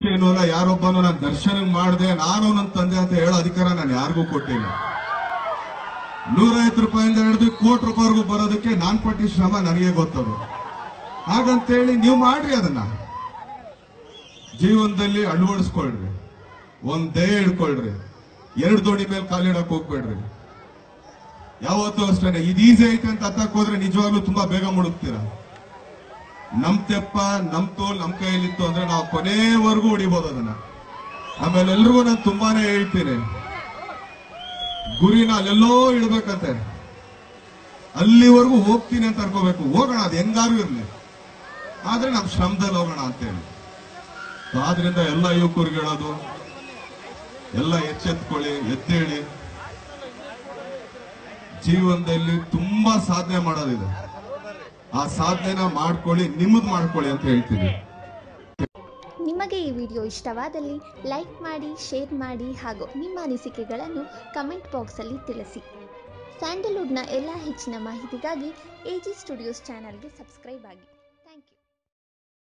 ಏನು ಅಲ್ಲ ಯಾರೊಬ್ಬನು ನಾನು ದರ್ಶನ ಮಾಡಿದೆ, ನಾನು ನನ್ನ ತಂದೆ ಅಂತ ಹೇಳೋ ಅಧಿಕಾರ ನಾನು ಯಾರಿಗೂ ಕೊಟ್ಟಿಲ್ಲ. ನೂರೈವತ್ತು ರೂಪಾಯಿಂದ ಹಿಡಿದು ಕೋಟಿ ರೂಪಾಯಿವರೆಗೂ ಬರೋದಕ್ಕೆ ನಾನ್ ಪಟ್ಟಿ ಶ್ರಮ ನನಗೆ ಗೊತ್ತದು. ಹಾಗಂತೇಳಿ ನೀವು ಮಾಡ್ರಿ ಅದನ್ನ. ಜೀವನದಲ್ಲಿ ಅಳವಡಿಸ್ಕೊಳ್ರಿ. ಒಂದ್ ದಯ ಹಿಡ್ಕೊಳ್ರಿ ಎರಡು ದೋಣಿ ಮೇಲೆ ಕಾಲಿಡಕ್ ಹೋಗ್ಬೇಡ್ರಿ. ಯಾವತ್ತೂ ಅಷ್ಟೇ ಇದು ಈಸಿ ಐತೆ ಅಂತ ಹತ್ತಕ್ ಹೋದ್ರೆ ನಿಜವಾಗ್ಲೂ ತುಂಬಾ ಬೇಗ ಮುಳುಗ್ತೀರಾ? ನಮ್ ತೆಪ್ಪ, ನಮ್ ತೋಲ್ ನಮ್ ಕೈಯಲ್ಲಿತ್ತು ಅಂದ್ರೆ ನಾವು ಕೊನೆವರೆಗೂ ಹೊಡಿಬೋದು ಅದನ್ನ. ಆಮೇಲೆ ಎಲ್ರಿಗೂ ನಾನು ತುಂಬಾನೇ ಹೇಳ್ತೀನಿ. ಗುರಿನ ಅಲ್ಲೆಲ್ಲೋ ಇಡ್ಬೇಕಂತೆ. ಅಲ್ಲಿವರೆಗೂ ಹೋಗ್ತೀನಿ ಅಂತ ಅನ್ಕೋಬೇಕು. ಹೋಗೋಣ, ಅದು ಹೆಂಗಾರು ಇರ್ಲಿ. ಆದ್ರೆ ನಮ್ ಶ್ರಮದಲ್ಲಿ ಹೋಗೋಣ ಅಂತೇಳಿ ಹೇಳಿ. ಆದ್ರಿಂದ ಎಲ್ಲ ಯುವಕರಿಗೆ ಹೇಳೋದು, ಎಲ್ಲ ಎಚ್ಚೆತ್ಕೊಳ್ಳಿ ಎತ್ತೇಳಿ ಜೀವನದಲ್ಲಿ ತುಂಬಾ ಸಾಧನೆ ಮಾಡೋದಿದೆ. ಆ ಸಾಧನೆನ ಮಾಡ್ಕೊಳ್ಳಿ, ನಿಮ್ಮದು ಮಾಡ್ಕೊಳ್ಳಿ ಅಂತ ಹೇಳ್ತೀನಿ. ನಿಮಗೆ ಈ ವಿಡಿಯೋ ಇಷ್ಟವಾದಲ್ಲಿ ಲೈಕ್ ಮಾಡಿ, ಶೇರ್ ಮಾಡಿ ಹಾಗೂ ನಿಮ್ಮ ಅನಿಸಿಕೆಗಳನ್ನು ಕಮೆಂಟ್ ಬಾಕ್ಸಲ್ಲಿ ತಿಳಿಸಿ. ಸ್ಯಾಂಡಲ್ವುಡ್ನ ಎಲ್ಲ ಹೆಚ್ಚಿನ ಮಾಹಿತಿಗಾಗಿ ಎ ಜಿ ಸ್ಟುಡಿಯೋಸ್ ಚಾನಲ್ಗೆ ಸಬ್ಸ್ಕ್ರೈಬ್ ಆಗಿ.